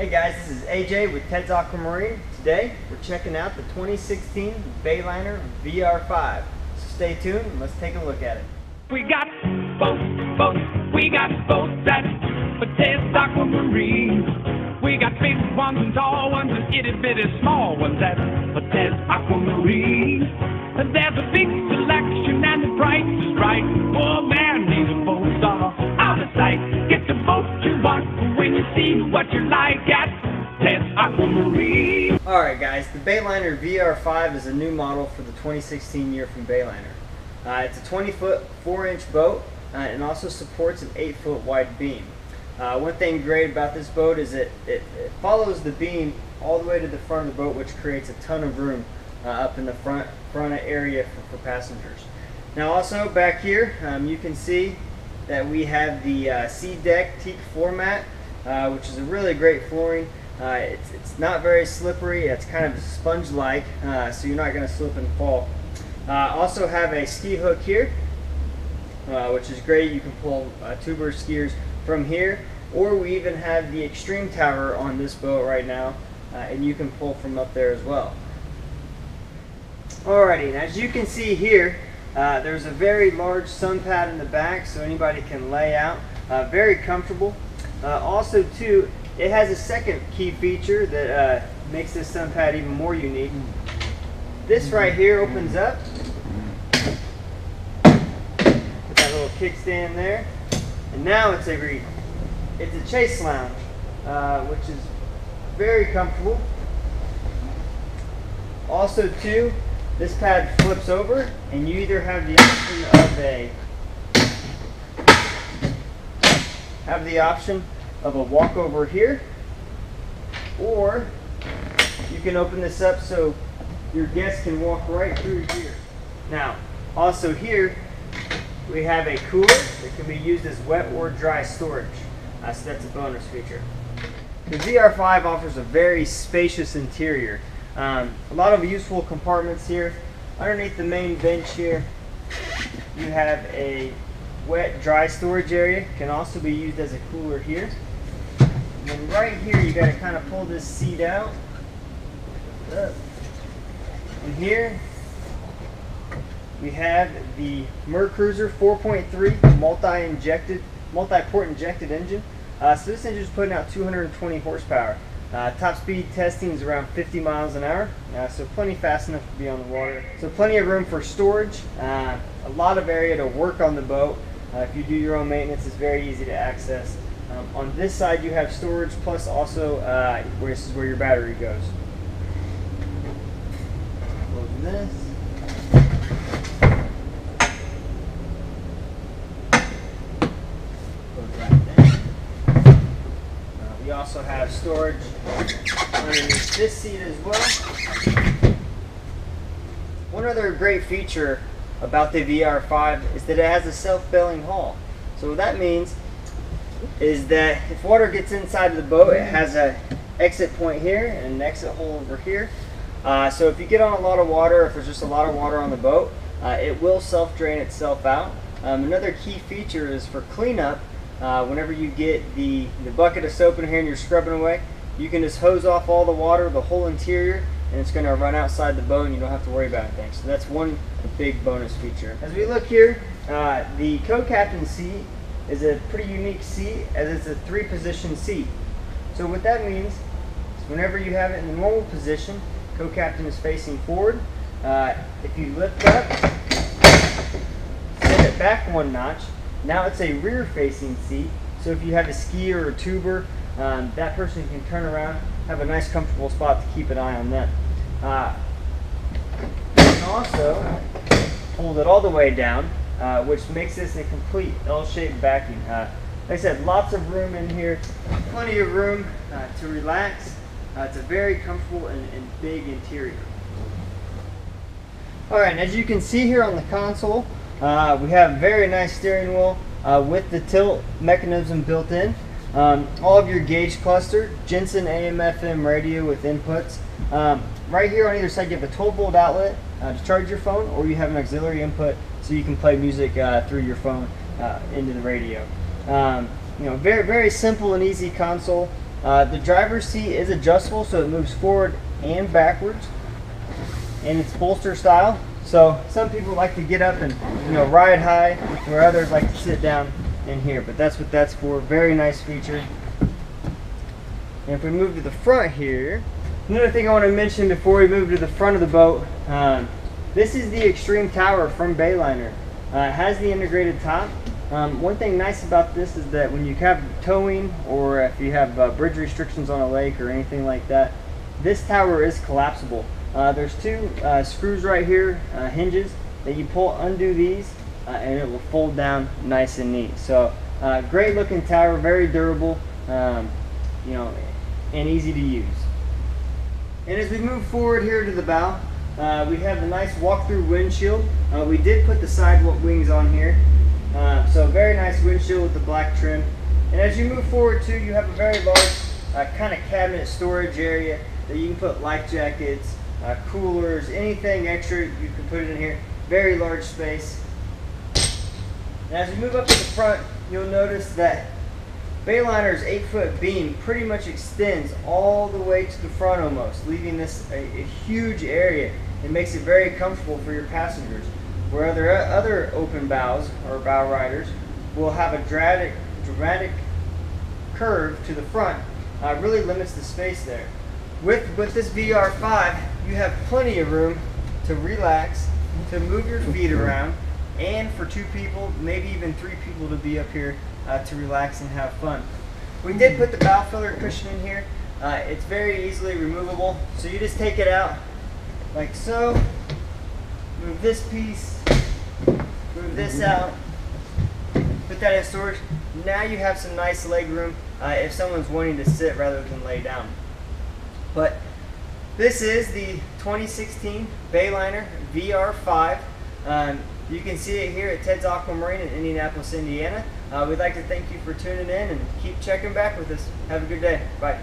Hey guys, this is AJ with Ted's Aquamarine. Today we're checking out the 2016 Bayliner VR5. So stay tuned and let's take a look at it. We got boats, boats, we got boats at Ted's Aquamarine. We got big ones and tall ones and itty bitty small ones at Ted's Aquamarine. And there's a big selection and the price is right. Oh man, these boats are out of sight. Get the boat you want when you see what you like. Alright guys, the Bayliner VR5 is a new model for the 2016 year from Bayliner. Uh, it's a 20 foot 4 inch boat uh, and also supports an 8 foot wide beam. Uh, one thing great about this boat is it, it, it, follows the beam all the way to the front of the boat which creates a ton of room uh, up in the front, front area for, for passengers. Now also back here um, you can see that we have the uh, SeaDek teak floor mat uh, which is a really great flooring. Uh, it's, it's not very slippery, it's kind of sponge-like so you're not going to slip and fall. Uh, also have a ski hook here, uh, which is great. You can pull uh, tuber skiers from here, or we even have the extreme tower on this boat right now, uh, and you can pull from up there as well. Alrighty, and as you can see here, uh, there's a very large sun pad in the back, so anybody can lay out. Uh, very comfortable. also, too, it has a second key feature that makes this sun pad even more unique. This right here opens up little kickstand there. And now it's a it's a chase lounge, uh, which is very comfortable. Also, too, this pad flips over, and you either have the option of a have the option of a walkover here, or you can open this up so your guests can walk right through here. Now, also here, we have a cooler that can be used as wet or dry storage. Uh, so that's a bonus feature. The VR5 offers a very spacious interior. Um, a lot of useful compartments here. Underneath the main bench here, you have a wet dry storage area. Can also be used as a cooler here. Then right here, you got to kind of pull this seat out. And here, we have the Mercruiser 4.3 multi-injected, multi-port injected engine. Uh, so this engine is putting out 220 horsepower. Uh, top speed testing is around 50 miles an hour, uh, so plenty fast enough to be on the water. So plenty of room for storage, uh, a lot of area to work on the boat. Uh, if you do your own maintenance, it's very easy to access. Um, on this side, you have storage, plus also uh, where this is where your battery goes. This. We also have storage underneath this seat as well. One other great feature about the VR5 is that it has a self-bailing hull. So what that means is that if water gets inside of the boat, it has a exit point here and an exit hole over here. Uh, so if you get on a lot of water, if there's just a lot of water on the boat, uh, it will self-drain itself out. Um, another key feature is for cleanup, uh, whenever you get the, the bucket of soap in here and you're scrubbing away, you can just hose off all the water, the whole interior, and it's going to run outside the boat and you don't have to worry about anything. So that's one big bonus feature. As we look here, uh, the co-captain seat is a pretty unique seat as it's a three position seat. So what that means is whenever you have it in the normal position, co-captain is facing forward. Uh, if you lift up, set it back one notch, now it's a rear facing seat, so if you have a skier or a tuber, um, that person can turn around, have a nice comfortable spot to keep an eye on them. Uh, you can also hold it all the way down, uh, which makes this a complete L-shaped backing. Uh, like I said, lots of room in here, plenty of room uh, to relax. Uh, it's a very comfortable and, and big interior. Alright, as you can see here on the console, uh, we have a very nice steering wheel with the tilt mechanism built in. Um, all of your gauge cluster, Jensen AM FM radio with inputs. Um, right here on either side you have a 12 volt outlet uh, to charge your phone or you have an auxiliary input so you can play music uh, through your phone uh, into the radio. Um, you know, very, very simple and easy console. Uh, the driver's seat is adjustable, so it moves forward and backwards, and it's bolster style. So some people like to get up and you know ride high, where others like to sit down in here. But that's what that's for. Very nice feature. And if we move to the front here, another thing I want to mention before we move to the front of the boat, um, this is the Extreme Tower from Bayliner. Uh, it has the integrated top. Um, one thing nice about this is that when you have towing or if you have uh, bridge restrictions on a lake or anything like that, this tower is collapsible. Uh, there's two uh, screws right here, uh, hinges, that you pull, undo these, uh, and it will fold down nice and neat. So great looking tower, very durable, um, you know, and easy to use. And as we move forward here to the bow, uh, we have the nice walk-through windshield. Uh, we did put the sidewalk wings on here. Uh, so very nice windshield with the black trim. And as you move forward too, you have a very large uh, kind of cabinet storage area that you can put life jackets, uh, coolers, anything extra you can put in here. Very large space. And as we move up to the front, you'll notice that Bayliner's 8 foot beam pretty much extends all the way to the front almost, leaving this a, a huge area. It makes it very comfortable for your passengers. Where other, other open bows or bow riders will have a dramatic, dramatic curve to the front, uh, really limits the space there. With, with this VR5, you have plenty of room to relax, to move your feet around, and for two people, maybe even three people to be up here uh, to relax and have fun. We did put the bow filler cushion in here. Uh, it's very easily removable, so you just take it out like so, move this piece, move this out, put that in storage. Now you have some nice leg room uh, if someone's wanting to sit rather than lay down. But this is the 2016 Bayliner VR5. Um, you can see it here at Ted's Aquamarine in Indianapolis, Indiana. Uh, we'd like to thank you for tuning in and keep checking back with us. Have a good day. Bye.